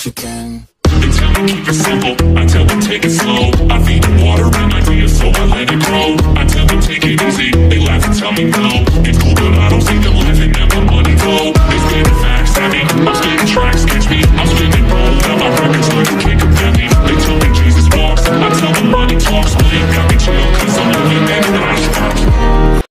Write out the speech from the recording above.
what you can. They tell me keep it simple, I tell them take it slow. I feed them water and ideas, so I let it grow. I tell them take it easy, they laugh and tell me no.